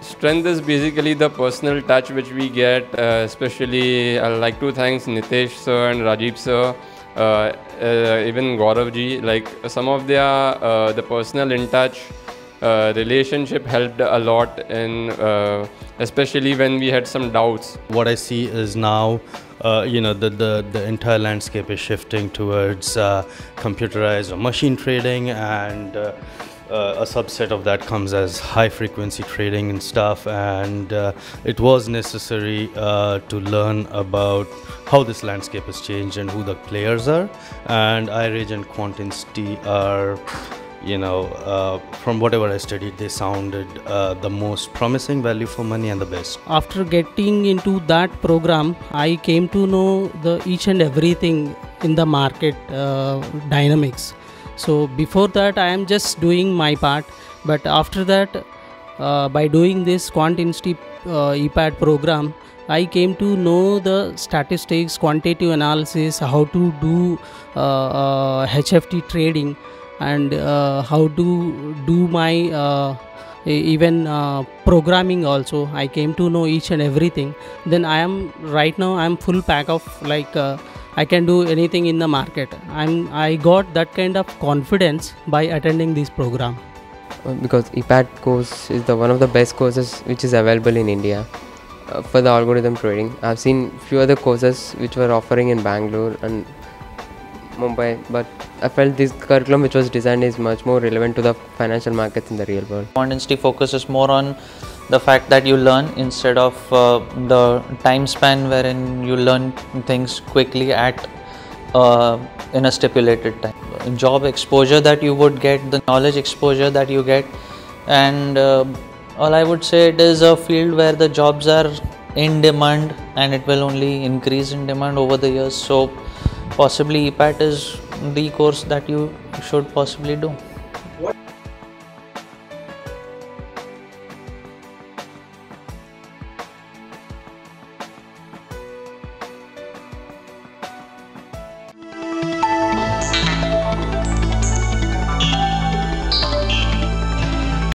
strength is basically the personal touch which we get. Uh, especially, I'd like to thank Nitesh sir and Rajiv sir, uh, uh, even Gaurav ji. Like some of their uh, the personal in touch uh, relationship helped a lot in, uh, especially when we had some doubts. What I see is now. Uh, you know the, the the entire landscape is shifting towards uh, computerized or machine trading and uh, uh, a subset of that comes as high frequency trading and stuff and uh, it was necessary uh, to learn about how this landscape has changed and who the players are. And iRage and Quantinsti are you know uh, from whatever I studied they sounded uh, the most promising value for money and the best. After getting into that program I came to know the each and everything in the market uh, dynamics so before that i am just doing my part. But after that uh, by doing this quant institute uh, EPAT program i came to know the statistics quantitative analysis how to do uh, hft uh, trading and uh, how to do my uh, even uh, programming also. I came to know each and everything. Then i am right now i am full pack of like uh, I can do anything in the market. I'm I got that kind of confidence by attending this program. Uh, because EPAT course is the one of the best courses which is available in India uh, for the algorithm trading. I've seen few other courses which were offering in Bangalore and Mumbai, but I felt this curriculum which was designed is much more relevant to the financial markets in the real world. Quant focuses more on the fact that you learn instead of uh, the time span wherein you learn things quickly at uh, in a stipulated time. Job exposure that you would get the knowledge exposure that you get and uh, all i would say it is a field where the jobs are in demand and it will only increase in demand over the years. So possibly epat is the course that you should possibly do